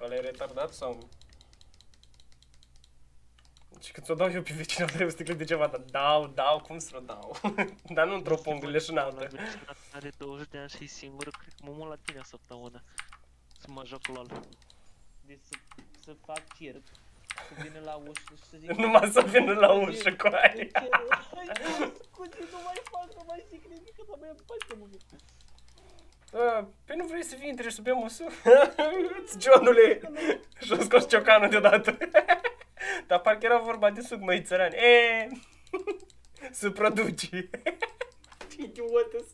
Ăla e retardat sau... Și când ți-o dau eu pe vecina, trebuie să te de ceva, dar dau, dau, cum să o dau? dar nu într-o pongleșunată. Vecina are 20 de ani și e singură, cred că mă mult la tine săptămână. Să mă joc LOL. Deci să, să fac circ, să vină la ușă și să zic... Numai să vină la ușă cu aia. Scuze, nu mai fac, nu mai zic nimic, că mai faci să mă Da, Păi nu vrei să vii, trebuie să bem o su? Johnule! Și-o scos ciocanul deodată. Dar parcă era vorba de suc, măi, țărani. E, Se produce. Ce idiotă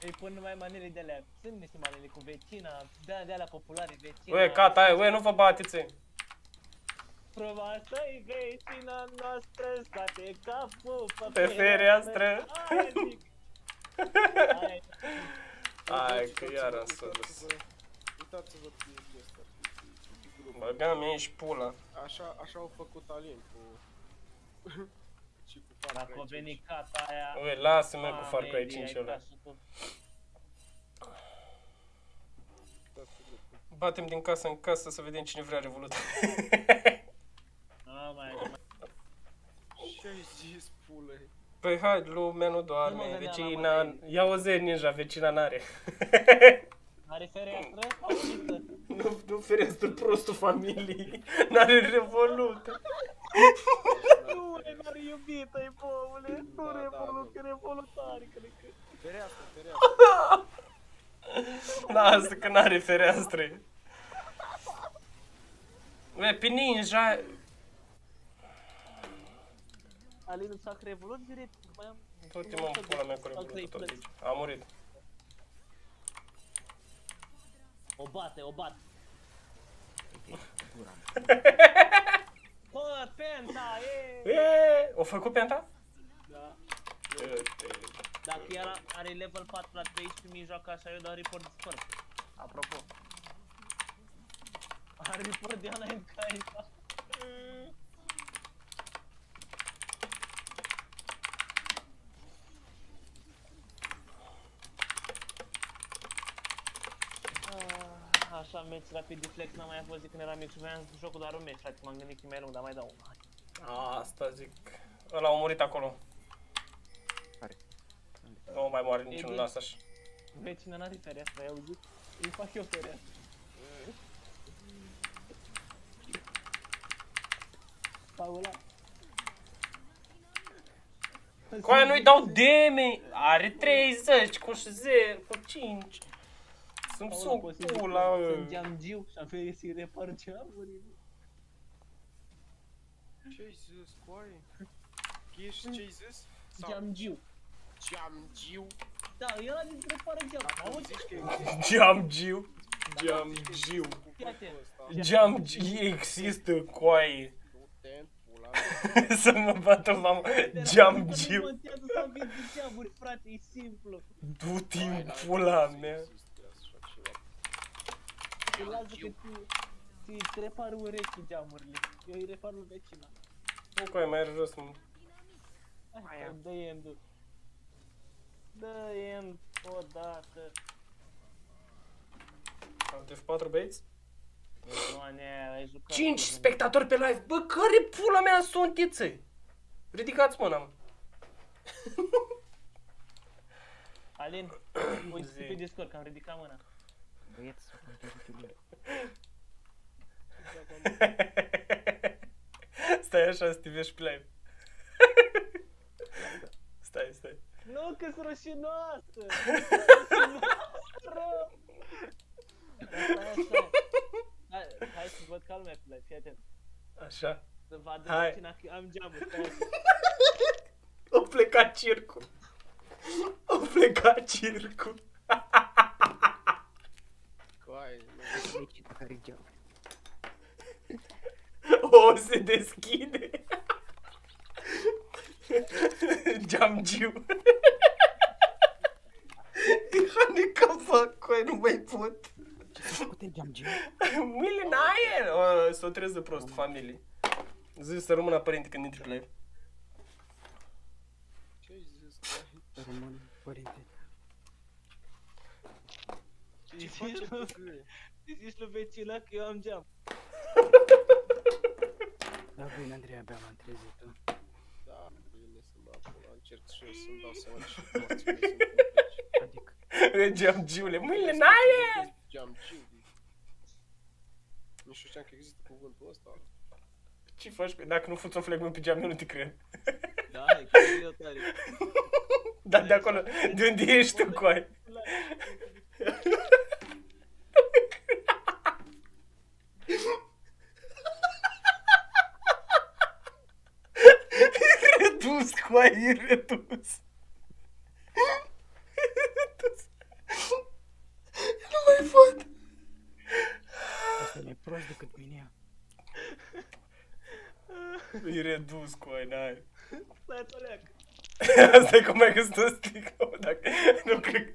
Îi pun numai manele de alea, sunt niște manele cu vecina, de de alea populare, vecina. Ue, cata aia, ue, nu vă bateți. Proba asta e vecina noastră, scoate capul Pe fereastră. Aia zic. Aia e. Hai că iar am să dus. Uitați-vă pe ăsta. pe grupul. Băga mi și pula. Așa, așa au făcut Alin cu... și cu Far Dacă Cry a 5. venit cata aia... Ue, lasă-mă cu Mamă, Far Cry Eli, 5 ai ăla. casul tu. Uitați pe grupul. Batem din casă în casă să vedem cine vrea revoluție. Ah, mai, mai. Ce ai zis, pule? Păi hai, lumea nu Nu mă doarme, gândeam la vecina... bătaie. Ia o zi ninja, vecina n-are. Are fereastră? Auzită. Nu, nu fereastră prostul familiei. N-are revolut. Nu, e n-are iubită, e boule. Nu Da, da, revolut, da. că revolutari, că că... Fereastră, fereastră. Lasă că n-are fereastre. Bă, pe ninja... Alin îți fac revolut direct, mai am... Tot mă în pula mea cu revolutul tot aici. A murit. O bate, o bat. Gura. Bă, penta, e! E, o făcut penta? Da. Uite. Dacă el are level 4 la 13 mi joacă așa, eu dau report de sport. Apropo. Are report de ana în caifa. Ah, Așa, meci rapid deflex n-am mai fost de când eram mic și voiam jocul doar un meci, frate, m-am gândit că e mai lung, dar mai dau unul. Asta zic. Ăla a murit acolo. Care? Nu mai moare niciunul, bine. lasă așa. Vecina n-are fereastră, ai auzit? Îi fac eu fereastră. Paula. Cu aia nu-i dau deme. Are 30, cu 0, cu 5. Sunt Paula, sub poți să zic pula, că bă. Sunt geamgiu și am venit să-i repar geamurile. Ce ai zis, coaie? Ești ce ai zis? Sau Geamgiu. geamgiu? Da, e ăla din repară geam. Auzi? Zici că există Geamgiu. Geamgiu. Fii atent. Geamgiu există coaie. Nu te pula Să mă bată mama. Geamgiu. Nu contează să vinzi geamuri, frate, e simplu. Du-te în pula mea. Te lasă că ți, ți, ți repar urechi geamurile. Eu îi repar lui vecina. Nu coaie, mai are jos, mă. Hai, Aia. că dă end Dă end odată. Alt F4 băieți? Nu, ne, ai jucat. 5 cu- spectatori pe live. Bă, care pula mea suntiți? Ridicați mâna, mă. Alin, uite Zi. pe Discord că am ridicat mâna. Băieți, să contează pe Stai așa să te vezi pe live. Stai, stai. Nu, că sunt roșinoasă! Rău! Stai așa. Hai, hai să văd ca lumea pe live, fii atent. Așa. Să vadă Hai. vecina că am geamuri. Stai așa. O plecat circul. O plecat circul. Coaie, nu. Vecina care geam. O, se deschide. Geamgiu. Hane că fac, coi, nu mai pot. Ce s-a făcut în geam, geam? Mili n-aie. O, să o trezi de prost, familie. Zi să rămână părinte când intri pe live. Ce ai zis, coaie? Rămân, părinte. Ce ai Ce face zici, pe mă? gâie? Zici lui vecina că eu am geam. Da, bine, Andrei, abia m-am trezit. tu. Da, bine să mă apun, încerc și eu să-mi dau seama ce morți mei sunt aici. Adică, Geam Giule, mâinile n-aie! Geam Giu. Nu știam că există cuvântul ăsta. Ce faci? pe- Dacă nu fuți o flegmă în pijama, eu nu te cred. Da, e chiar greu tare. Dar de acolo, de unde ești tu, coai? Redus, coai, e redus. Redus. Nu mai pot. asta e mai prost decât mine. E redus, coai, n-ai. Stai, toleacă. Asta e cum ai găsit o sticlă, mă, dacă... Nu cred.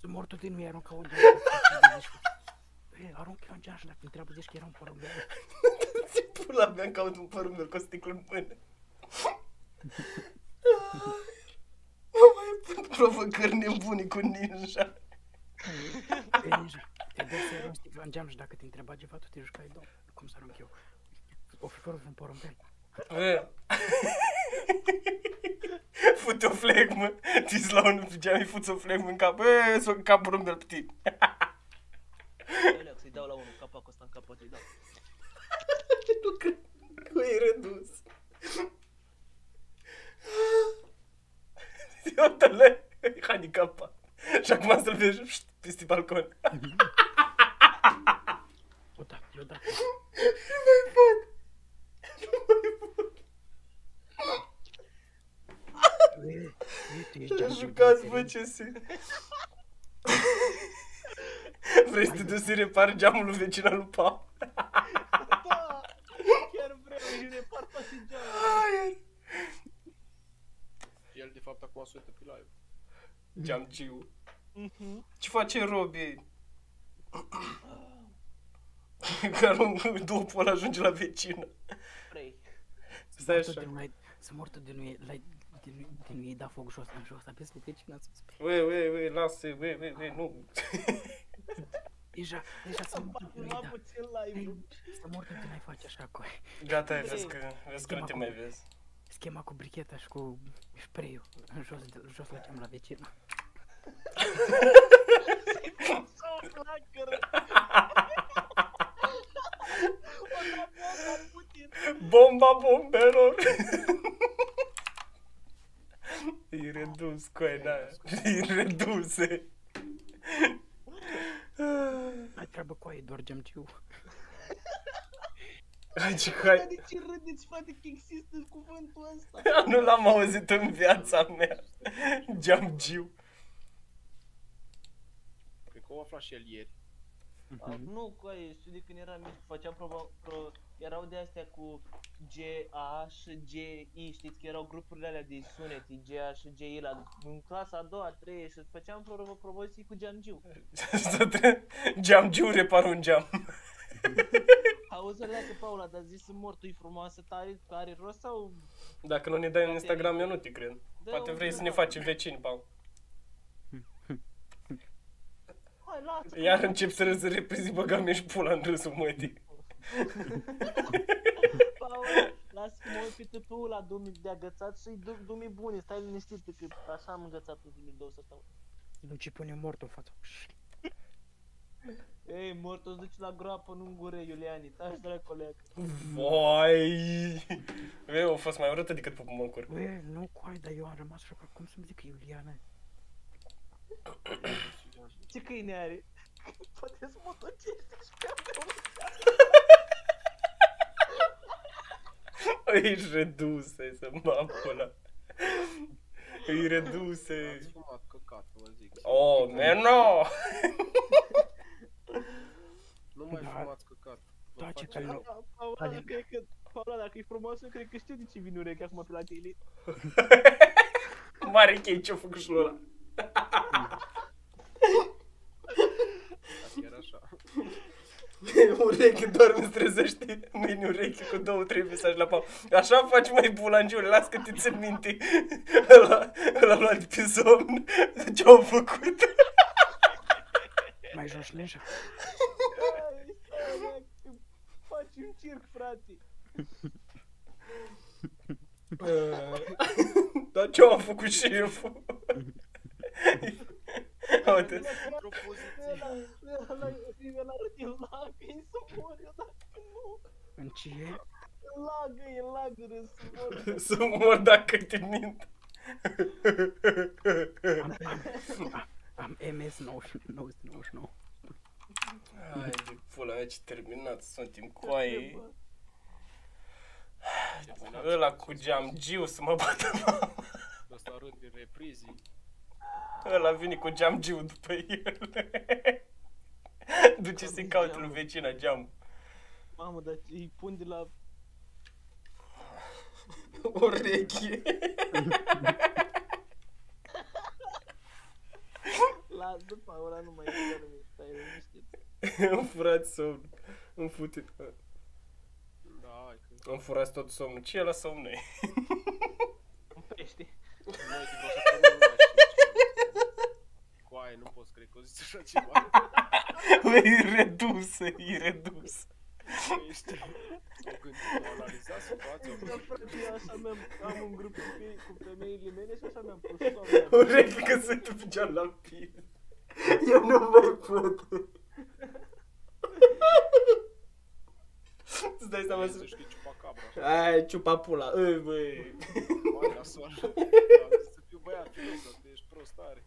Să mor tot din nu arunca un geam. Băi, aruncă un geam și dacă întreabă, zici că era un porumbel. Ți pula mea caut un porumbel cu o sticlă în mână. Nu mai pot provocări nebune cu ninja. Băi, ninja, te dai să iei un sticlă în geam și dacă te întreba ceva, tu te jucai domn. Cum să arunc eu? O fi fără un porumbel. Bă. Fute o flegmă, ți la unul pijama, îi fuți o flegmă în cap, bă, să cap porumbel pe tine. Toleacă, să-i dau la unul capacul ăsta în capăt, îi dau. Nu cred că e redus. Iată-le, e handicapat. Și acum să-l vezi șt, peste balcon. O da, eu da. Nu mai pot. Nu mai pot. Băi, băi, tu ești geam. Jucați, bă, ce se... Vrei să te duci să repari geamul lui vecina lui Pau? Da! Chiar vreau, îi repar toate geamurile. Aia. El de fapt acum se uită pe live. Geam Giu. Mhm. Ce face Robi? Că nu după ăla ajunge la vecină. Vrei. Stai Să așa. mor tot de nu ai- Să mor tot de nu e- la- de nu- de nu i da foc jos în jos, aveți pe vecina sus. Ue, ue, ue, lasă, ue, ue, ue, nu. Deja, deja să mor tot de nu i Am da. puțin live Să mor tot de n-ai face așa cu Gata, ai vezi că, vezi că nu te mai vezi. Schema cu bricheta și cu spray-ul în jos, de, jos la geam la vecină. Bomba bombelor! e redus, coi, da. E reduse. Ai treabă cu aia, doar geamciu. Aici, Dar hai. de ce râdeți, frate, că există cuvântul ăsta? Nu l-am auzit în viața mea. Geam Giu. Cred că o aflat și el ieri. A, nu, cu aia, știu de când eram mic, făceam proba, pro, erau de astea cu G, A și G, I, știți că erau grupurile alea de sunete, G, A și G, I, la, în clasa a doua, a treia și făceam pro, propoziții cu geamgiu. Să te... Geam Giu repar un geam. Auzi, leacă, Paula, dar zis sunt mort, tu e frumoasă, tare, are rost sau... Dacă nu ne dai în Instagram, eu nu te cred. Dă Poate un vrei să ne da. facem vecini, Pau. Hai, lasă! Iar încep să râzi, reprizi, băgam ești pula în râsul mătii. Paula, lasă că mă uit pe tâpâul la dumii de agățat și-i du- dumii bune, stai liniștit, că așa am îngățat ultimii două săptămâni. Nu ce pune mort în față. Ei, mort, o duci la groapă, nu în gură, Iuliani, taci de la coleg. Vai! Eu, a fost mai urâtă decât pupul măcur. Băi, nu cu aia, dar eu am rămas șocat. Cum să-mi zic Iuliana? Ce câine are? Poate să motociclete și pe Ești reduse, să mă pula. E reduse. Ați fumat căcat, vă zic. Oh, man, no! Nu mai Da. fumați căcat. Vă Da, ce face că- rău. Paula, Alin. cred că, Paula, dacă e frumoasă, cred că știu de ce vine urechea acum pe la tine. Mare chei ce-a făcut și ăla. Chiar așa. ureche doar îmi trezește mâine ureche cu două, trei mesaje la pau. Așa faci mai bulangiule, las că te țin minte. Ăla, ăla luat de pe somn, ce-au făcut. Mai joci leja? Stai, stai, mea, că faci un circ, frate. Dar ce am făcut șeful? Uite, Într-o poziție. Ăla, ăla, ăla, ăla, e lagă, să mor eu dacă nu. În ce e? Lagă, e lagă, să mor. să mor dacă te mint. Am, am, am MS 99. Hai de pula mea ce terminat suntem cu aia. Ăla cu geamgiu să mă bată mama. Ăsta rând din reprizii. Ăla vine cu geamgiu după el. Duce să-i caute lui vecina geam. Mamă, dar îi pun de la... Ureche. La după ăla nu mai e nimic, stai liniștit. Îmi furați somnul. Îmi fute. Da, hai că Îmi furați tot somnul. Ce e la somn noi? Un pește. noi din o săptămână nu mai știu ce. Cu aia nu poți cred că o zici așa ceva. E redusă, e redusă. Ești. S-au gândit, au analizat situația. Da, frate, eu așa mi-am, am un grup cu, fe- cu femeile mele și așa mi-am pus somn. Ureche că se tupgea la pil. Eu nu mai pot. Îți dai seama Să să... știi chupacabra. Ai, ciupa pula. Îi, băi. Mai la soară. Să fiu băiat, filosof, ești prost tare.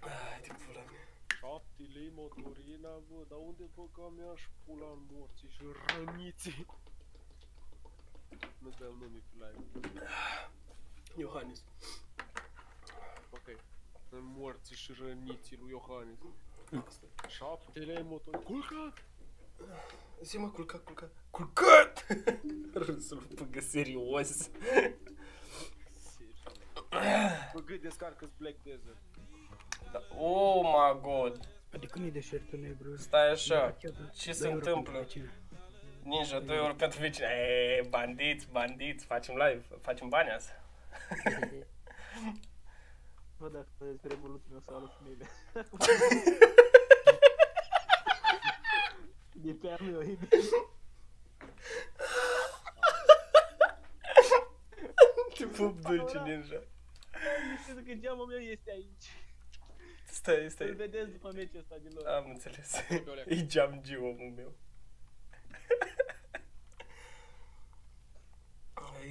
Ai, de pula mea. Șapte lei motorina, bă, dar unde băgam ea și pula în morții și răniții? Nu dăm nume pe live. Iohannis. Ok. În morții și răniții lui Iohannis. Șapte lei motorina. Culcat! Zi mă, culcat, culcat. Culcat! Râsul păgă serios. Serios. Bă, gâi descarcă-ți Black Desert. Da. Oh my god. Adică nu-i deșertul negru. Stai așa. Da, chiar da. Ce Doi se euro pentru întâmplă? vecine. Ninja, 2 euro pentru vecine. Eee, bandiți, bandiți, facem live, facem bani azi. Bă, dacă vedeți revoluția o să ală femeile. E pe a meu, e Te pup dulce, Ninja. Știu că geamul meu este aici. Stai, Îl stai. vedeți după meciul ăsta din lor. Am înțeles. E geamgi omul meu.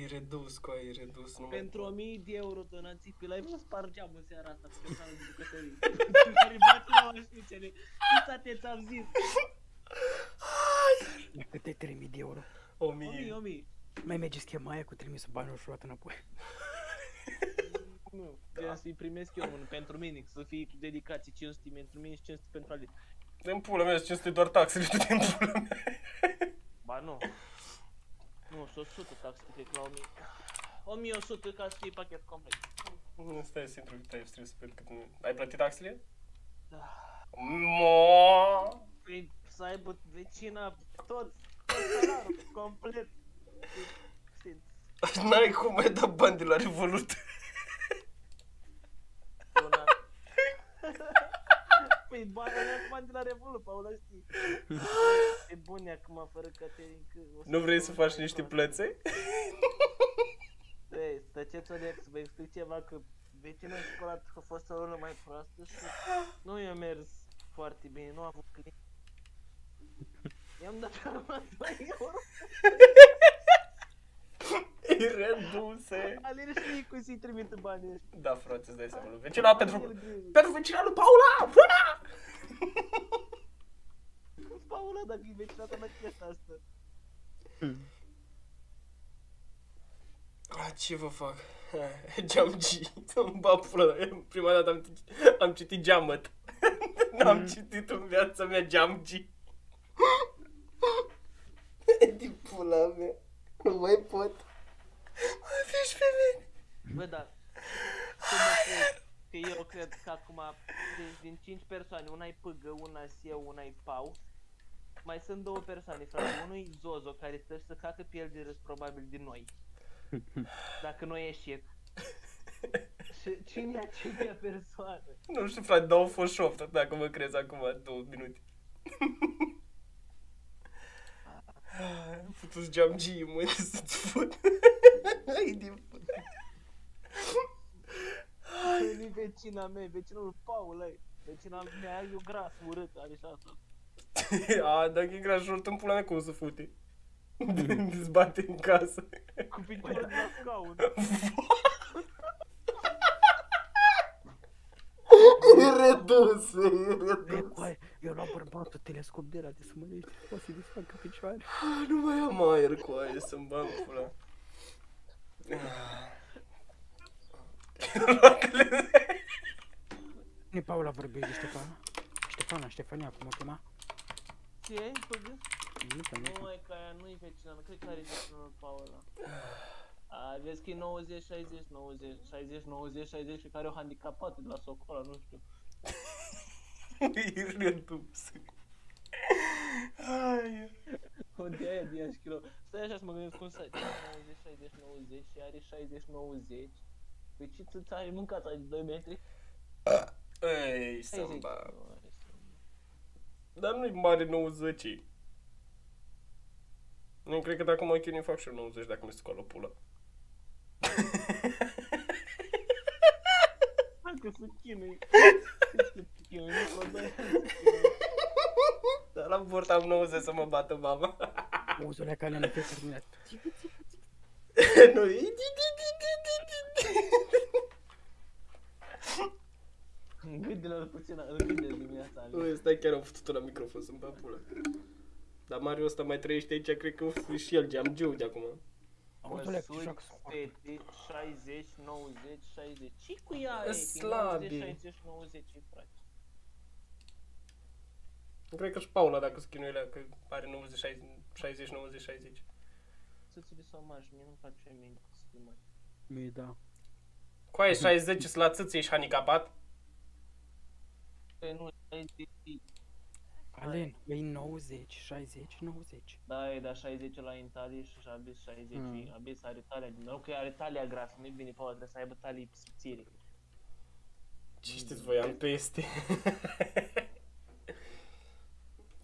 E redus, cu e redus. Nu mai Pentru pot. 1000 de euro donații pe live, vă spar geamul seara asta cu canalul de bucătării. Care bate la oașnicele. Fiți ți-am zis. La câte 3000 de euro. 1000, 1000. 1000. Mai merge schema aia cu trimisul banul și luat înapoi. Nu, da. să-i primesc eu unul pentru mine, să fie cu dedicații 500 pentru mine și 500 pentru Ali. În pula mea, 500 doar taxele tot în pula mea. Ba nu. Nu, și 100 taxe, cred că la 1000. 1100 ca să fie pachet complet. Nu stai să intru pe live stream să văd cât nu... Ai plătit taxele? Da. Mo. Păi să aibă vecina tot, tot salarul complet. Știți, N-ai cum mai da bani de la Revolut. donat. Păi banii acum de la Revolut, Paula știi. E bune acum fără Caterin că... o să Nu vrei să fiu faci mai niște prost. plăți? Ei, tăceți Olex, să vă explic ceva că vecina a școlat că a fost o lună mai proastă și nu i-a mers foarte bine, nu a avut client. I-am dat pe urmă 2 euro. E reduse. Alir și cu să-i trimite banii ăștia. Da, frate, îți dai seama. lui Vecina pentru... El greu. Pentru vecina lui Paula! Până! Paula, dacă e vecina ta la chestia asta. A, ce vă fac? Geamgi. Îmi bag pula. Prima dată am, am citit geamăt. N-am citit în viața mea geamgi. Din pula mea. Nu mai pot. Mai fiți pe mine. Bă, da. Tu mă crezi că eu cred că acum, deci din 5 persoane, una e Pâgă, una e eu, una e Pau. Mai sunt două persoane, frate. Unul e Zozo, care stă și să cacă pe el de râs, probabil, din noi. Dacă noi ieșit. Ce- Cine e aceea persoană? Nu știu, frate, dar au fost șof, tot dacă mă crezi acum două minute. Futus geamgii, mă, să-ți fut. Hai din Nu vecina mea, vecinul Paul, ăi. Vecina mea e o gras urât, are și asta. A, dacă e gras șort în pula mea, cum o să fute? Dezbate în casă. Cu piciorul de la scaun. E redus, e E, redus. Coaie, eu luam bărbatul telescop de la de să mă lește, o să-i desfacă picioare. Nu mai am aer cu aia să-mi bag pula. Ne Paula vorbește de Ștefana? Ștefana, Ștefania, cum o chema? Ce ai făcut? Nu știu, nu Nu, știu. mai că aia nu-i vecina, mea, cred că are vecinul Paula. A, vezi că e 90, 60, 90, 60, 90, 60 și care o handicapată de la Socola, nu știu. E redus. Ai. Unde aia de iași kilo. Stai așa să mă gândesc cum să 90, 60, 90 și are 60, 90. Păi ce ți ai mâncat ai de 2 metri? Ei, 60. să-mi bag. Nu, are să- Dar nu-i mare 90 Nu cred că dacă mă chinui fac și eu 90 dacă mi scoală pula. Dacă să chinui. Să chinui, nu mă dai să chinui. Dar la bord am 90 să mă bată mama. Uzule ca le năfie terminat. nu, e di, di, di, di, di, di. Gândile-l puțin, îl gândesc dimineața. Ali. Ui, stai chiar am făcut la microfon să-mi bag pula. Dar Mario ăsta mai trăiește aici, cred că e și el geamgiu de acum. Uzule, Măsuri joacă sport. fete, 60, 90, 60. ce cu ea e? Slabi. 90, 60, 90, frate. Nu cred că și Paula dacă se chinuie la că are 90, 60, 60, 90, 60. Să-ți sau marș, mie nu-mi place mie să fii mai. Mi da. Cu aia 60 sunt la țâță, ești handicapat? Păi nu, ai de- Alen, e 90, 60, 90. da, e da 60 la în talie și abia 60, Mm. mm. abia are talia din nou, că are talia grasă, nu-i bine, Paul, trebuie să aibă talii subțire. Ce știți voi, am peste.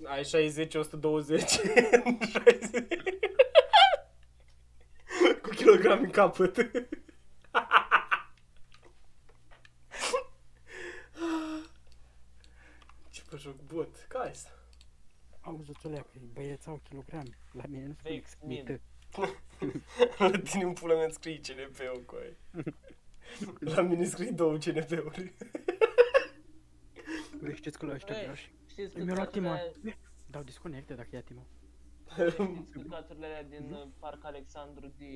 Ai 60, 120. 60. Cu kilograme în capăt. Ce pe joc bot? Ca asta. Auzi, Uzule, băieți au kilograme. La mine nu Vex, fix, min. mită. La tine în pula mea îți scrie CNP-ul cu aia. La mine scrie două CNP-uri. Voi știți că la ăștia Ei, grași. Știți că Mi-a luat Timo. căcaturile, Dau disconecte dacă ia Timo. știți căcaturile alea din uh, Parc Alexandru de,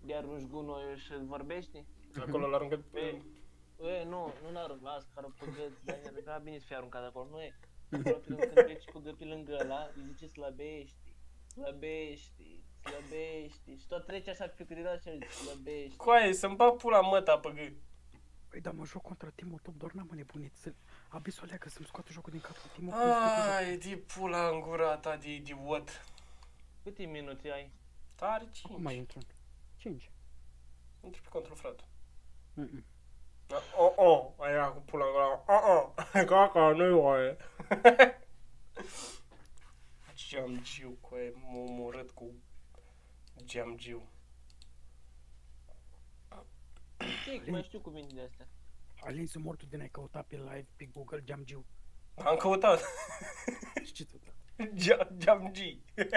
de arunci gunoiul și vorbești? Acolo l aruncă Pe, e, nu, nu n-arunc, las, că arunc pe gât, dar era bine să fie aruncat acolo, nu e. Acolo pe lângă, când treci cu gât pe lângă ăla, îi zice slăbești, slăbești, slăbești, și tot trece așa pe câte dată și el zice slăbești. Cu aia, să-mi bag pula măta pe gât. Păi da, mă joc contra Timo top, doar n-am nebunit să... Abia să o leagă să-mi scoată jocul din cap cu Timo. cum scrie pe joc. Ai, de pula în gura ta de idiot. Câte minute ai? Tare Acum mai 5. intru. 5. Intri pe control, frate. Mm-mm. Da, Oh, oh, aia cu pula în gura. Oh, oh, caca, nu-i oaie. Geamgiu, cu aia, m-a omorât cu geamgiu. Ce, mai știu cuvinte de astea. Alin să mortul de n-ai căutat pe live pe Google Jamgiu. Am căutat. Și ce tot? Ge- Geamgi.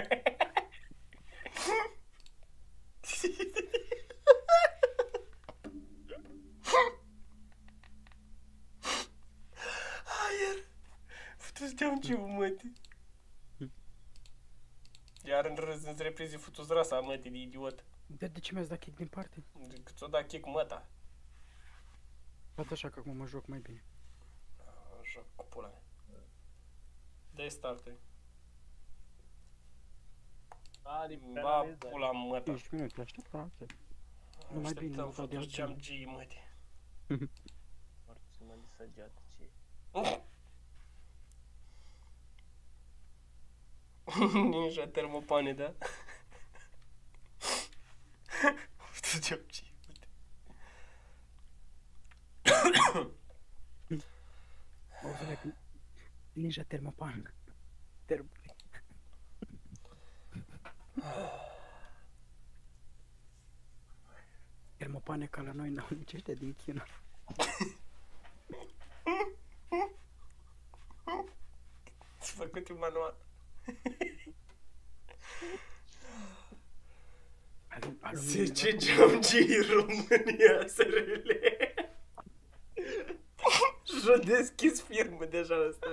Aer. Futu-ți geamgiu, măti. Iar în râs îți reprizi futu-ți rasa, măti, de idiot. De, de ce mi-ați dat kick din parte? Că ți-o da kick măta. Poate așa că acum mă joc mai bine. Așa, cu pula mea. Dai start Are Ba penalizare. pula măta. 15 minute, așteptați. Nu mai bine, Așteptăm nu văd futu-ți iar geamgi, măti. Morți mă de săgeată, ce? Ninja termopane, da? Futu geamgi, uite. Auzi, like, ninja termopan. Term... Termopane ca la noi n-au nici ăștia din China. Ți făcut un manual. Alum, aluminiu, Zice geamgi România SRL. Și-a deschis firmă deja ăsta.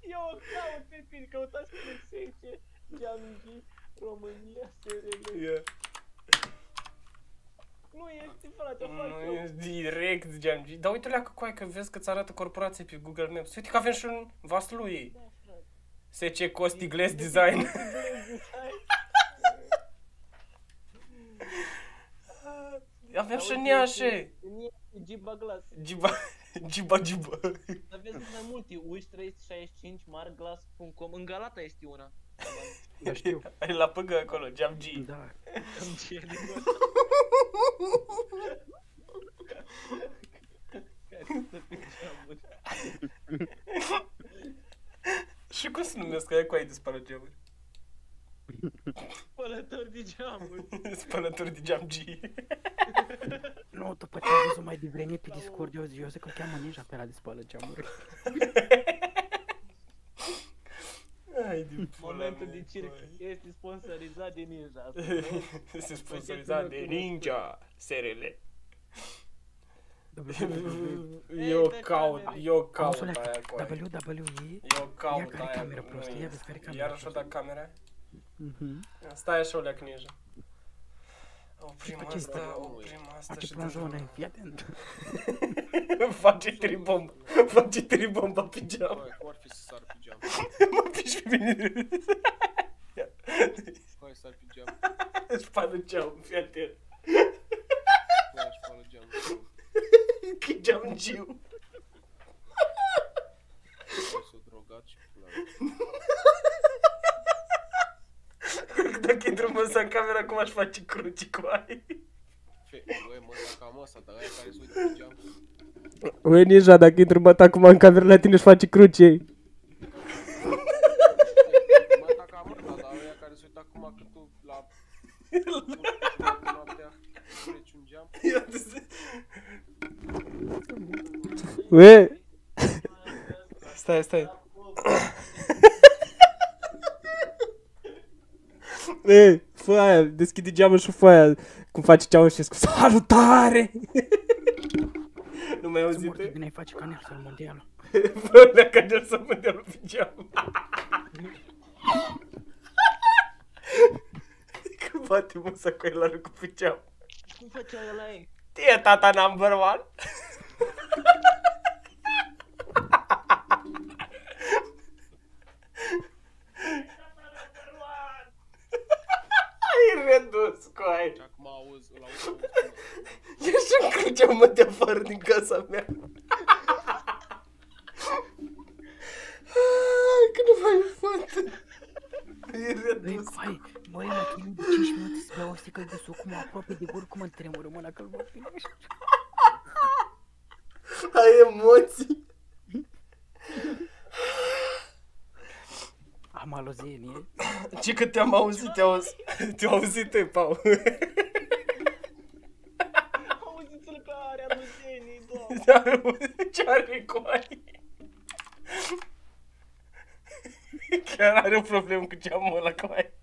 Eu o caut pe pin, căutați pe sece, Geamgi, România, SRL. Yeah. Nu este, frate, o fac Nu, eu. e direct geamgi. Dar uite-le că coai că vezi că ți arată corporație pe Google Maps. Uite că avem și un Vaslui. Da, frate. SC Costi Glass Design. Avem și în Iași. În Iași, Giba Glass. Giba, giba, giba. Aveți mai multe, wish365, marglass.com, în Galata este una. Da, știu. Ai la păgă acolo, geamgi. Da. Am ce de Care stă pe geamuri. Și cum se numesc aia cu ai de spălă geamuri? Spălători de geamuri. Spălători de geamgi. Nu, după ce am văzut mai devreme pe Discord, eu, eu zic că îl cheamă ninja pe ăla de spălă geamuri. Ai de pula Momentul mea, de circ coai. este sponsorizat de Ninja. Este sponsorizat de Ninja SRL. Eu pe caut, camere. eu caut Auzule, aia cu aia. WWE. Eu caut Ia care aia. cameră cu prostă, noi. ia vezi care cameră Iarăși o prostă. dat camera? Mhm. Stai așa o leac ninja. Oprim După ce asta, stai? oprim asta Face și plonjone, fii atent. Face tribomb, face tribomba pe geam. Băi, cum ar fi să sar pe geam? Mă piși pe mine. Hai, sar pe geam. Spală geam, fii atent. Băi, aș spală geam. Că geam giu. Hai să o drogat și pula mea. Dacă intru mă în camera, cum aș face cruci cu aia? Fe, băi, mă, cam asta, dar aia care se uită pe geam. Ue, Ninja, dacă intru băt acum în cameră la tine și face cruci ei. Mă, ta cam asta, dar aia care se uită acum că tu la... Noaptea, noaptea, treci un geam. Ue! Stai, stai. Ei, fă aia, deschide geamul și fă aia, cum face Ceaușescu. Salutare! nu mai Să auzit? mor de bine ai face ca Nelson Mondial. Bă, leacă de să mă dea pe geam. Că bate musa cu el la cu pe geam. Cum făcea ăla ei? Tie tata number one. Ai redus cu aia. Și acum auzi, îl auzi, auzi, Eu și încrăgeam mă de afară din casa mea. Ai, că nu mai pot. E Băi, redus. hai, băi, mă chinui de 5 minute să beau o sticlă de suc, cum aproape de gură, cum îmi tremură mâna că-l văd pe niște. Ai emoții. Am alozenie. Ce că te-am auzit, te-au auzit, te-au auzit, te, Pau. Auziți-l că are aluzenii, doamne. Dar ce are cu ai? Chiar are o problemă cu geamul ăla cu ai.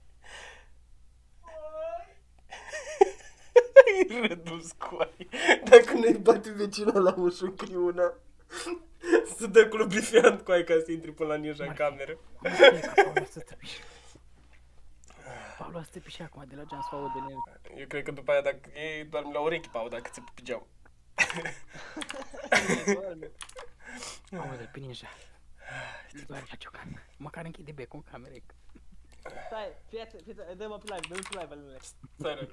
E redus cu ai. Dacă nu-i bate vecina la ușă, încri una. Să dă cu lubrifiant cu ai ca să intri până la ninja în cameră. Cum știe că Paula să țăpiși? Paula să țăpiși acum de la geam să fac de el. Eu cred că după aia dacă e doar la urechi, Pau, dacă ți pe geam. Aude-l pe ninja. Îți doare la ciocan. Măcar închide becul în camerei. Stai, fii atent, fii atent, dă-mă pe live, dă-mă pe live, Alune. Stai, rău.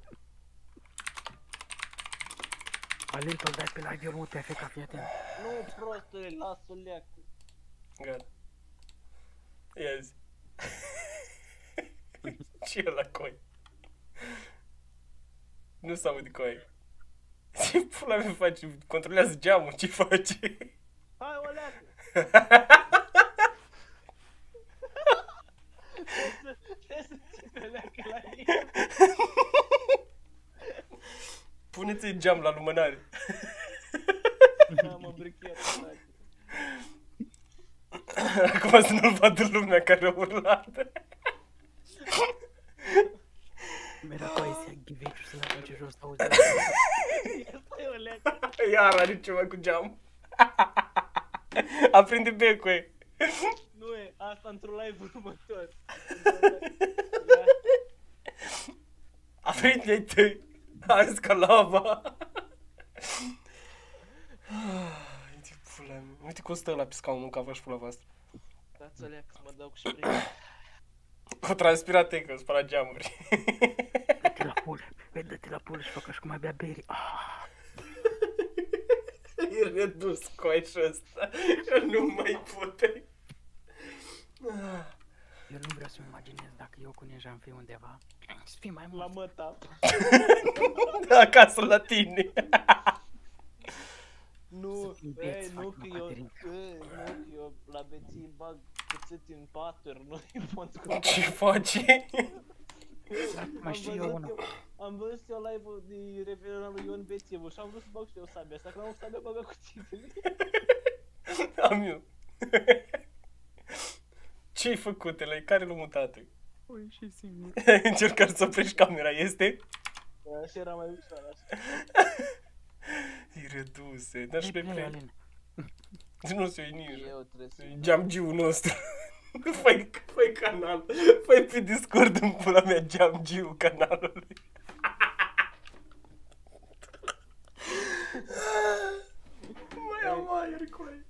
Alin, că-l dai pe live, eu nu te FK, fii atent. Nu, prostule, lasă-o leac. Gata. Ia zi. Ce e la coi? Nu s-aude coi. Ce pula mea faci? Controlează geamul, ce faci? Hai, o leacă! Trebuie să ții pe leacă la el. Puneți-i geam la lumânare. Da, mă brichiat, frate. Acum să nu-l vadă lumea care a urlat. Mi-era poezia ghiveciu să l arunce jos, auzi? Stai o leacă. Iar are ceva cu geam. Aprinde becul. e. Nu e, asta într-un live următor. Aprinde-i tăi. Ars ca lava. Uite pula mea. Uite cum stă la pe scaun, nu ca vă pula voastră. Dați o leacă să mă dau cu spray. Cu transpirat că spăla geamuri. Dă-te la pulă, Băi, dă-te la pulă și fac ca și cum mai bea beri. Ah, E redus coaișul ăsta. Că nu mai pute. Eu nu vreau să-mi imaginez dacă eu cu Ninja am fi undeva. Să fii mai La mult. măta. Acasă la tine. Nu, fii ei, beț, nu faci, că mă, eu, Caterin. ei, nu că eu la beții bag cuțit în paturi, nu îi pot cu Ce faci? Mai știu eu una. am văzut eu live-ul de revelarea lui Ion Bețevu și am vrut să bag și eu sabia asta, că n-am sabia băga cuțitele. Am eu. Ce-ai făcut, Elei? Care l-a mutat? Ui, și singur. Ai încercat să oprești camera, este? Așa era mai ușor, așa. E reduse, dar și Play, replay. Alin. Nu se uite nici. Eu trebuie să... Geamgiul nostru. Făi, făi canal. Făi pe Discord în pula mea geamgiul canalului. Mai am aer cu aia.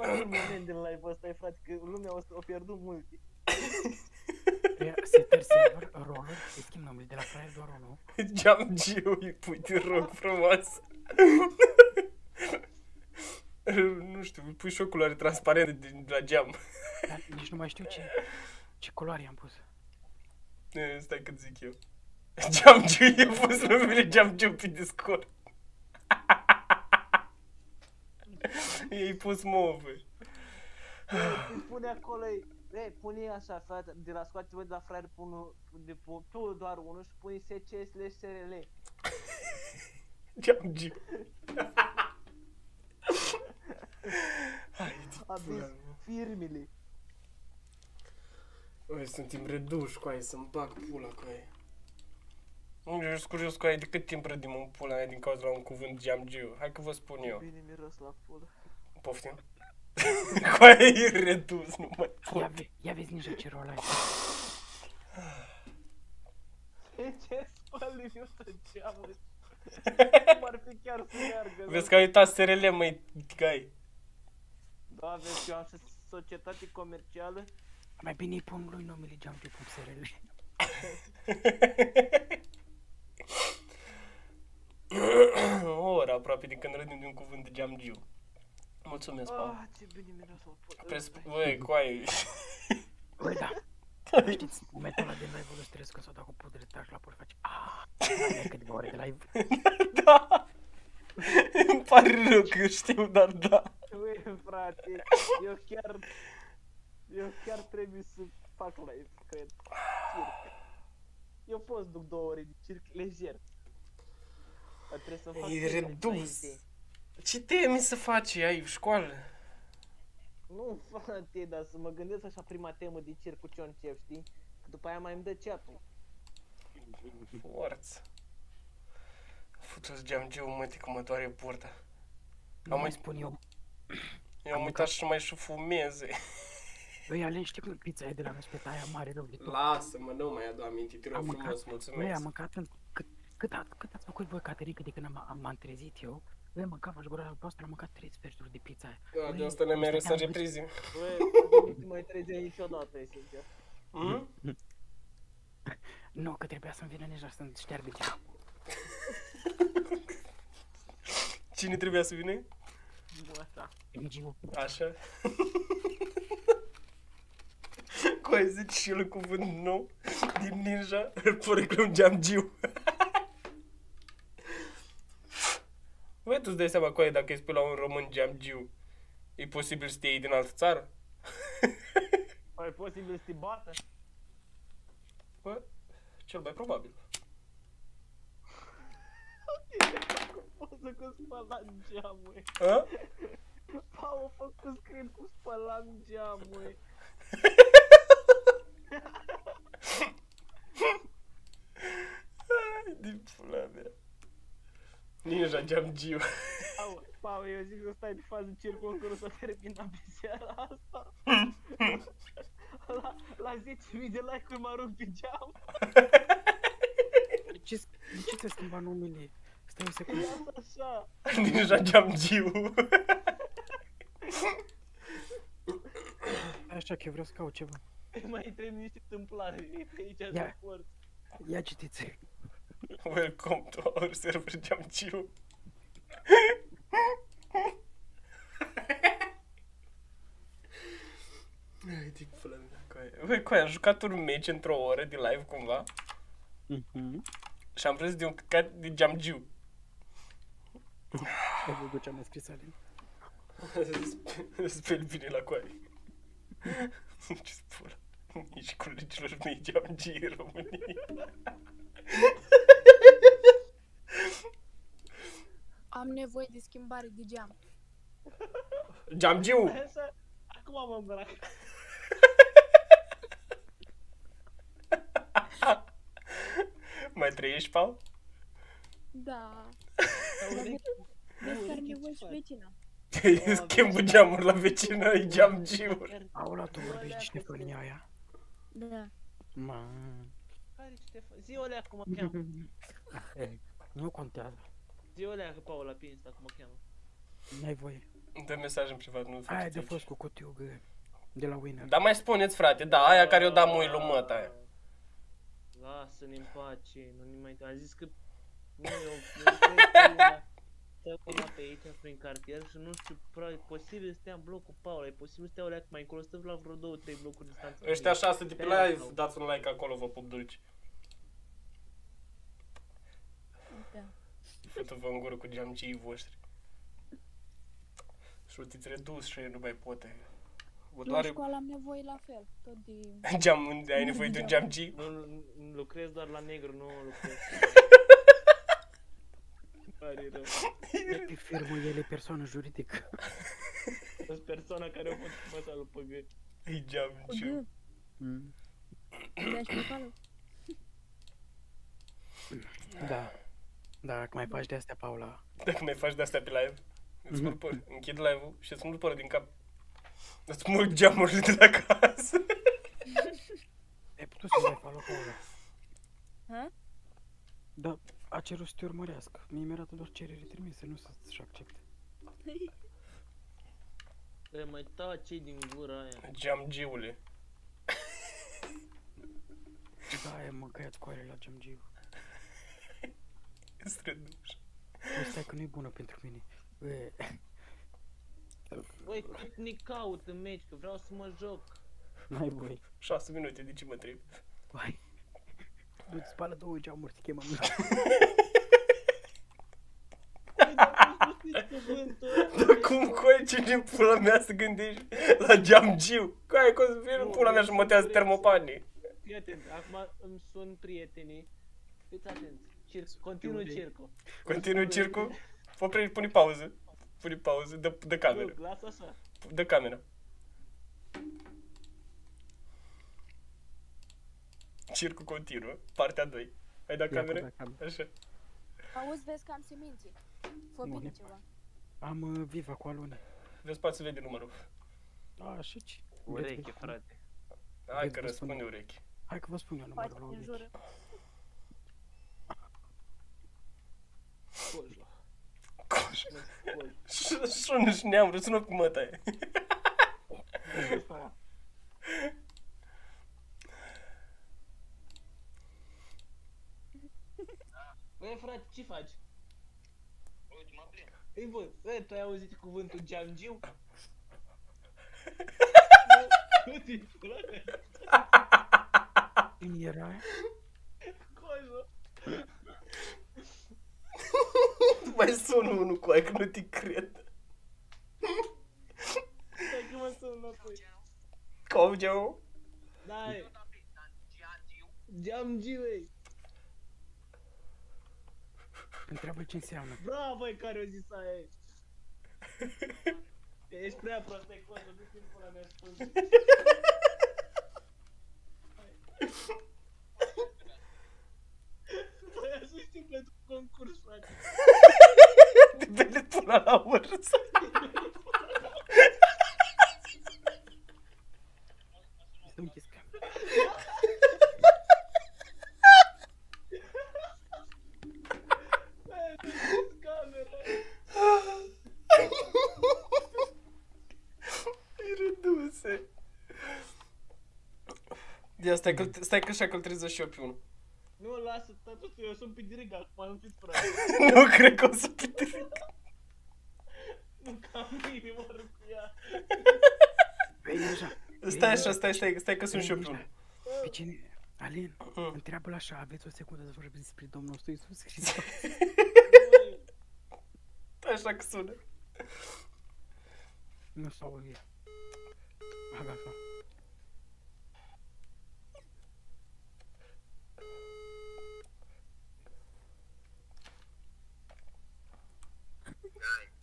Trebuie să fac un moment din live-ul ăsta, frate, că lumea o să o pierdut mult. Ia, Setter server, roller, îi schimb numele de la fraier doar unul. Geamgiu, îi pui, te rog frumos. nu știu, îi pui și o culoare transparentă din, la geam. Dar nici nu mai știu ce, ce culoare i-am pus. E, Stai cât zic eu. Geamgiu, e pus numele Geamgiu pe Discord. I-ai pus move. Îi pune acolo, ei, pune așa, frate, de la scoate voi de la fraier, pun, de, pu- tu doar unul și pui SC slash SRL. Geamgiu. Hai, Avis firmele. Oi, suntem reduși cu aia, să-mi bag pula cu aia. Nu ești curios cu aia, de cât timp rădim în pula aia din cauza la un cuvânt geamgiu? Hai că vă spun eu. Bine miros la pulă. Poftim? cu aia e redus, nu mai Ia, pot. ve- ia vezi ninja ce rol ai. De ce spăli eu tot geamul? Cum ar fi chiar să meargă? Vezi că ai uitat SRL, măi, gai. Da, vezi, eu am și societate comercială. Mai bine îi pun lui numele geamgiu.srl. o oră aproape de când rădim de un cuvânt de geamgiu. Mulțumesc, Paul. Ah, ce bine miros la pulă. Pres... Băi, cu aia... Băi, da. Știți, momentul ăla de live-ul ăsta trebuie că s-a dat cu pudre taș la pur face aaa. Mai câteva ore de live. da! Îmi pare rău că eu știu, dar da. Ui, frate, eu chiar... Eu chiar trebuie să fac live, cred. Circ. Eu pot să duc două ore de circ lejer. Dar trebuie să fac E circ redus. înainte. Ce temi să faci? Ai școală? Nu, frate, dar să mă gândesc așa prima temă de circ cu ce o încep, știi? Că după aia mai îmi dă ceatul. Forță. Futu-ți geamgiu, măti, că mă doare burta. Nu Am mai uit- spun eu. Eu am uitat și mai și fumeze. Băi, Alin, știi cum pizza e de la respeta aia mare rău de tot? Lasă-mă, nu mai adu aminte, te rog Am mâncat, frumos, băi, mulțumesc. am mâncat în... Cât, cât, a, cât ați făcut voi, Caterica, de când am, am, m-am trezit eu? Băi, mâncam aș gura albastră, am mâncat 3 sferturi de pizza aia. Da, de Băi, asta ne mere să stăteam reprizim. Băi, nu mai trezei niciodată, e sincer. Hmm? Nu, că trebuia să-mi vină nici să-mi șteargă geam. Cine trebuia să vină? Nu așa. Migiu, Așa. Cu aia zici și el un cuvânt nou din ninja, îl poreclăm geamgiu. Băi, tu îți dai seama cu aia dacă îi spui la un român geamgiu, e posibil să te iei din altă țară? Păi e posibil să te bată? Bă, cel mai probabil. Poză cu spălat geamul. A? Pau a făcut screen cu spălat geamul. Ai, din pula mea. Ninja geamgiu. Pau, Pau, eu zic să stai de fază circul încă nu s-a terminat pe seara asta. la, la 10.000 de like-uri mă arunc pe geam. De ce, de ce te schimba numele? Stai o secundă. Lasă așa. Ninja geamgiu. Așa că eu vreau să caut ceva. Mai trebuie niște tâmplare pe aici Ia. de sport. Ia citiți. Welcome to our server geamgiu. Ai, din pula mea, coaie. Băi, coaie, am jucat un match într-o oră de live cumva Mhm. și am prins de un căcat de geamgiu. Ai văzut ce am mai scris Alin? Speli bine la coaie. Ce spula. Nici colegilor mei geamgii în Am nevoie de schimbare de geam. Geamgiu! Așa, acum mă îmbrac. Mai trăiești, Paul? Da. Auzi? Vezi că are Auzi, nevoie ce și faci? vecina. Schimbul geamuri la vecină, e geamgiuri. Au luat o vorbești de Ștefania aia. Da. Ma. Care Ștefan? Zi o leacă cum mă cheamă. Eh, Nu contează. Zi o leacă, Paula, pe Insta, cum mă cheamă. N-ai voie. Dă mesaj în privat, nu Aia faceți de aici. fost cu cutiugă de la Winner. Dar mai spuneți, frate, da, aia care o da mui lui măta aia. Lasă-ne în pace, nu ne mai... Am zis că... Nu, eu... eu cred că una- Stă una pe aici, prin cartier și nu știu, pro- e posibil să stea în blocul Paula, e posibil să stea o leacă mai încolo, stă la vreo două, trei blocuri distanță. de Ăștia mine. șase de pe live, dați un like acolo, vă pup dulci. Da. Fătă-vă în gură cu geamcii voștri. Șutiți redus și nu mai poate. Vă La doare școală am nevoie la fel. Tot de... geam, unde ai nevoie de un geamcii? Nu, nu, nu, lucrez doar la negru, nu lucrez. Pare rău. De pe firmă el e persoană juridică. Sunt persoana care a fost măsa lui Păgâni. E Cu geamciu. G. Mm. Deci pe acolo. Da. Da, dacă mai faci de astea, Paula. Dacă mai faci de-astea pe live, îți mult păr. Închid live-ul și îți mult părul din cap. Îți mult geamurile de la casă. Ai putut să dai follow, Paula. Ha? Da, a cerut să te urmărească. Mie mi arată doar cerere trimise, nu să-și accepte. E, mai taci din gura aia. Geamgiule. Da, e mâncăiat cu aia la GMG. Străduș. Păi stai că nu e bună pentru mine. E, Băi, cât ne caut în meci, că vreau să mă joc. n-ai voie. 6 minute, de ce mă trebuie? Hai. Du-ți spală două geamuri, te chemăm. Băi, dar nu știi cuvântul ăla. Dar cum coi cine în pula mea să gândești la geamgiu? Coi cum să vin în pula mea și mătează termopanii. Fii atent, acum îmi sun prietenii. Fiți atenți. Circ, continuu unde e? circul. Continui circul. Opri, pune pauză. Pune pauză, dă, dă cameră. Loc, lasă așa. Dă camera. Circul continuă, partea 2. Ai dat Ia cu camera? da camera. Așa. Auzi, vezi că am semințe. Fă Nu, bine ne- ceva. Am uh, Viva cu alune. Vezi, poate să vede numărul. A, și ce? Ureche, frate. Hai Vezi, că vă răspunde spun. urechi. Hai că vă spun eu Poate numărul la în Sună și neam, sună cu măta aia. Băi, frate, ce faci? Ei, bă, bă, tu ai auzit cuvântul geamgiu? Nu, te frate, Cine era aia? Mai sun unul cu aia că nu te cred. Stai că mă sun înapoi. Cum, Joe? Dai. Geam Giwei. Întreabă ce înseamnă. Bravo, e care o zis aia. e. Ești prea prost, ai coză, nu știu pula mea spune. Băi, așa știu pentru concurs, frate. De bele pula la urs. Să închis camera. Băi, deschis camera. E reduse. Ia, stai că, stai că așa că îl trezesc și eu pe unul. Eu sunt pe direct acum, nu fiți frate. Nu cred că o să fie Nu cam inimă cu ea. Păi, deja. Stai așa, stai, stai, stai că sunt și eu pe cine? Alin, Mm. întreabă-l așa, aveți o secundă să vorbim despre Domnul nostru Iisus Stai așa că sună. nu s-au.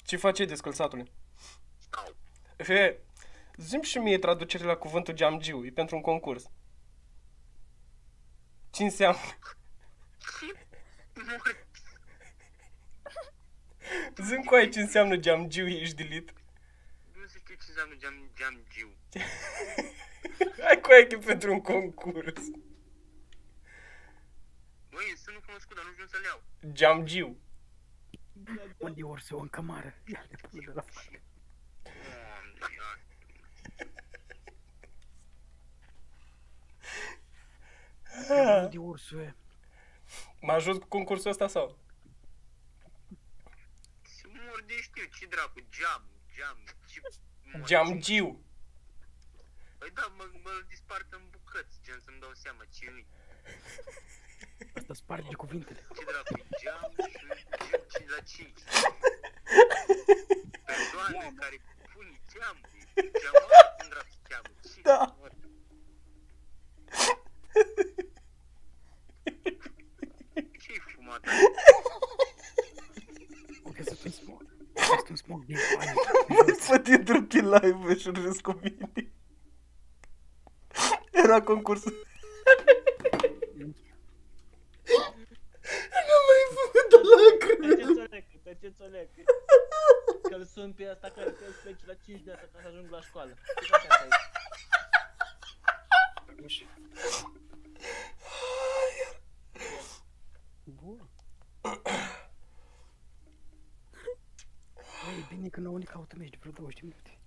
Ce face descălțatule? He, zim și mie traducere la cuvântul geamgiu, e pentru un concurs. Ce înseamnă? Zim cu aia ce înseamnă geamgiu, ești dilit. Nu se știe ce înseamnă geam, geam giu. Hai cu aia că e pentru un concurs. Băi, sunt nu cunoscut, dar nu știu să-l iau. Geamgiu. Unde e ursul? În cămară. Ia de până de la facă. Doamne, ia. Unde e ursul? e? Mă ajut cu concursul ăsta sau? Se mor de știu, ce dracu, geam, geam, ce... mă- Geamgiu. Păi da, mă, mă dispart în bucăți, gen să-mi dau seama ce e. Asta sparge cuvintele. Ce dracu, geam și ce, ce la ce Persoane care pun geam, geamar, cum dracu se cheamă, ce? Da. Ce-i fumat? O găsit un smog. A fost un smog din fain. Mă intru pe live și râs cu mine. Era concursul. Nu mai făcut de lacrimi. Tăceți o lecă, tăceți o lecă. Că-l sun pe asta care trebuie să pleci la 5 de asta ca să ajung la școală. Ce faci asta aici? Bun. Băi, e bine că nouă ne caută meci de vreo 20 de minute.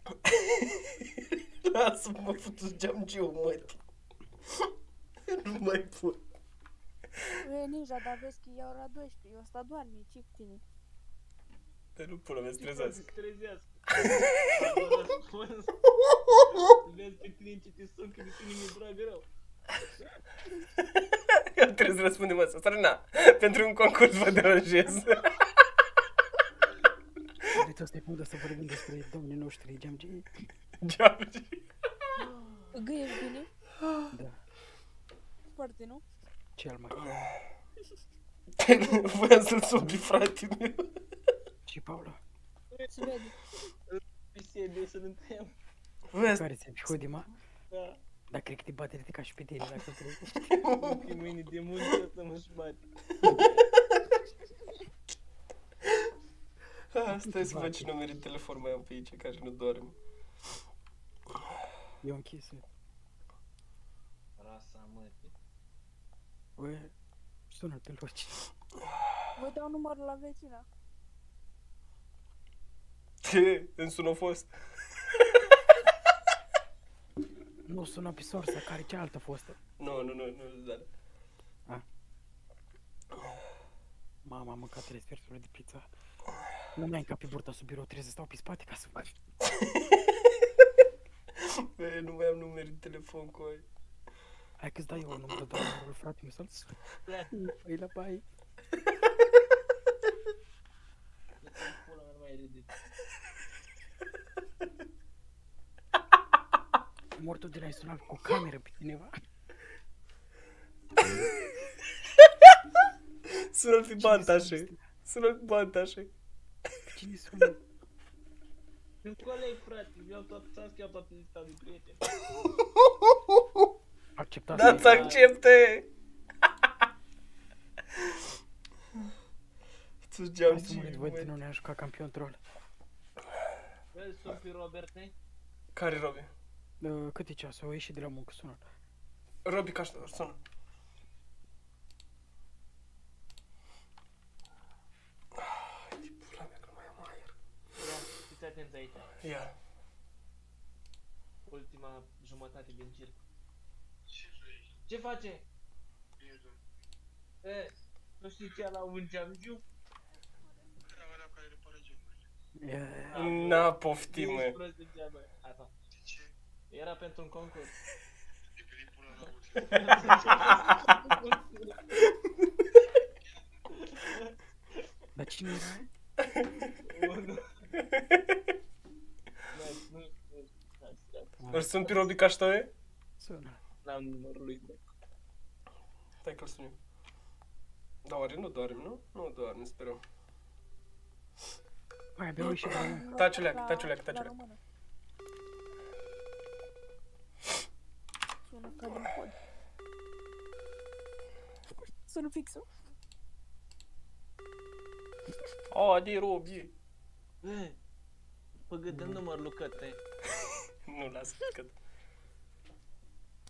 Lasă-mă, futu geamgiu, mă. Nu mai pot. E ninja, dar vezi că e ora 12, eu ăsta doarme, ce cu tine? Te nu pula mea, strezează. Trezească. Vezi pe tine ce te sun, că de tine mi-e dragă rău. Eu trebuie să răspundem asta. Sarina, pentru un concurs vă deranjez. Deci asta e punctul să vorbim despre domnii noștri geamgii. Geamgiu. Gâiești bine? Da, Foarte, nu? Cel mai. Voiam să-l subi, frate meu. Și Paula, Se vede. Pisie de să ne întâiem. Voiam să... care ți-ai hoodie, ma? Da. Dar cred că te bate de ca și pe tine, dacă vrei. Că mâine de muncă să mă și bate. Ah, Stai să văd ce numere de telefon mai am pe aici, care nu doarme. Eu închis. Rasa mătii. Bă, sună pe loci. Vă dau numărul la vecina. Ce? Îmi sună fost. Nu sună pe sorsa, care cealaltă fostă. Nu, nu, nu, nu, da. Mama, am mâncat trei sferturi de pizza. Nu mi-ai încapit burta sub birou, trebuie să stau pe spate ca să faci. Bă, nu mai am numere de telefon cu ai. Hai că-ți dai eu numărul de numărul frate meu să-l sun. Păi la bai. mai râdeți. Mortul de la ai sunat cu o cameră pe cineva. Sună-l pe bantașe. Sună-l pe bantașe. Pe cine sună? Un coleg, frate, iau toată, ți-am iau toată lista de prieteni. Acceptat. Da-ți accepte! Tu geam Hai să mă voi tine ne-am jucat campion troll. Vezi, sunt pe Robert, ne? Care Robi? Uh, cât e ceasul? O ieșit de la muncă, sună. Robi ca sună. Ai, de pula mea că nu mai am aer. Ia, fiți atenți aici. Ia. Ultima jumătate din circ. Ce face? E, nu știi ce la un geamgiu? Yeah. N-a poftim, mă. 11 geame. Asta. Era pentru un concurs. Dar cine era? Unu. Nu, nu, nu. Îl sun pe Robi ca ștoie? Sună. N-am numărul lui. bă. Stai că-l sun eu. Da, oare nu doarme, nu? Nu doarme, sperăm. Mai abia o ieșit de la muncă. Taciuleac, La- taciuleac, la taciuleac. română. Sună ca din pod. Sună fixul. A, de Robi. E, Păgă, dă numărul lui Către. Nu, lasă că...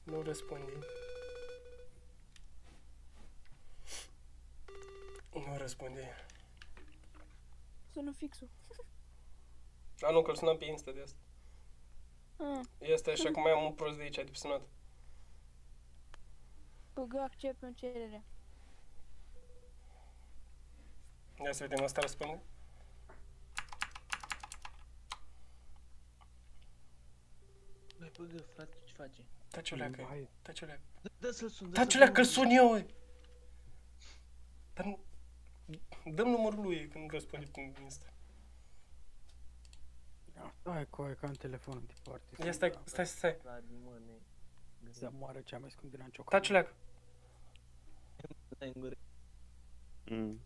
Nu răspunde. Nu răspunde. Sună fixul. A, nu, că-l sunam pe Insta de asta. Ah, Este așa cum mai am un prost de aici, de pe sunat. Păgă, accept în cerere. Ia să vedem, asta răspunde. Băi, păgă, frate, ce face? Taciuleacă, Hai. taciuleacă. Dă- Dă să-l sun, dă să-l Taciuleacă, sun. sun eu, oi! Dar nu... Dăm numărul lui când răspunde pe Insta. Hai cu aia ca în telefonul de parte. Ia stai, stai, stai. Frate, mă, ne. Să moară cea mai scumpă din an ciocolată. Taciuleacă. Stai în gură. Mm.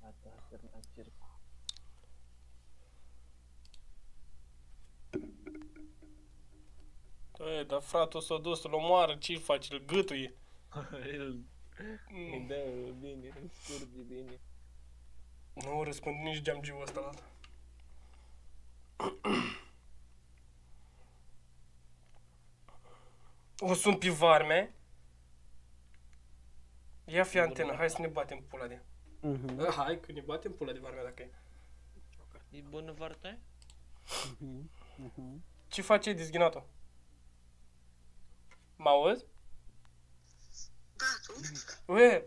Gata, a terminat circul. Ei, dar frate, o s-a dus, îl omoară, ce faci, îl gâtuie. El Mm. îi dă bine, îi scurge bine. Nu răspund nici geamgiul ăsta la O sun pe varme. Ia fi antenă, hai să ne batem pula de. Mhm. Hai că ne batem pula de varme dacă e. E bună varta Mhm. Mhm. Ce face dizghinatul? Mă auzi? Da, tu? Ue,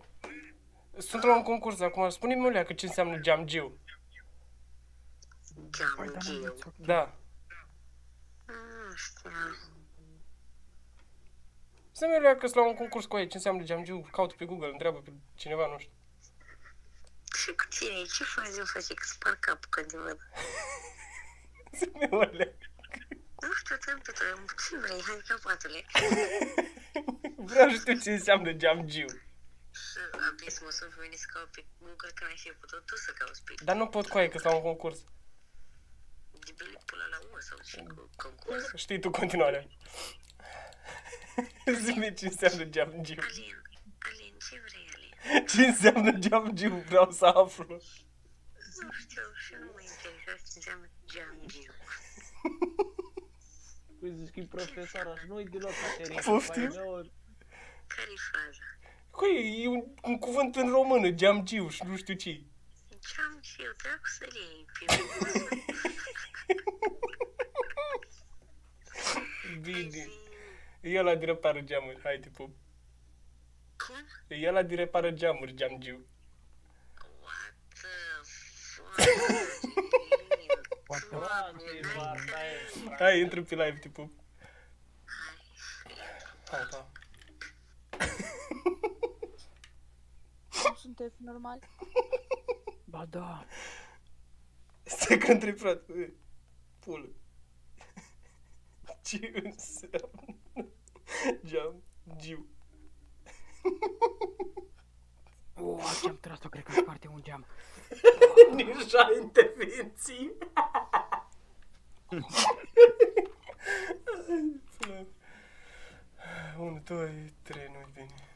sunt la un concurs acum, spune-mi ulea că ce înseamnă geamgiu. Păi, dar nu Geamgiu. aveți ochi. Da. Nu știam. Să-mi ulea că sunt la un concurs cu ei, ce înseamnă geamgiu, caut pe Google, întreabă pe cineva, nu știu. Și cu tine, ce faci, nu faci, că spar capul când te văd. Să-mi ulea. Nu știu, tâmpită, ce vrei, hai capatule. Vreau să știu ce înseamnă geamgiu. Și abia să mă sun pe mine să caut pe Google, că n-ai fi putut tu să cauți pe Dar nu pot cu aia că sunt la un concurs. de bine pula la urmă sau ce cu concurs. Știi tu continuarea. Zi-mi ce înseamnă geamgiu. Alin, Alin, ce vrei, Alin? Ce înseamnă geamgiu? Vreau să aflu. Nu știu, și nu mă interesează ce înseamnă geamgiu. Păi zici că e profesoara și nu-i deloc Caterina. Poftim? Care-i faza? Cui, e un, un cuvânt în română, geamgiu și nu știu ce. Geamgiu, dracu să-l iei pe Bine. E ăla de repară geamuri, hai te pup. Cum? E ăla de repară geamuri, geamgiu. What the fuck? What the- Frate, varta e. Hai, intră pe live, te pup. Hai, pa. Cum sunteți să fii normal. Ba da. Second trip, frate. Ui, Pulă. Ce înseamnă? Geam. Giu. O, ce-am tras-o, cred că în sparte un geam. Nici ai intervenții. Unu, doi, trei, nu-i bine.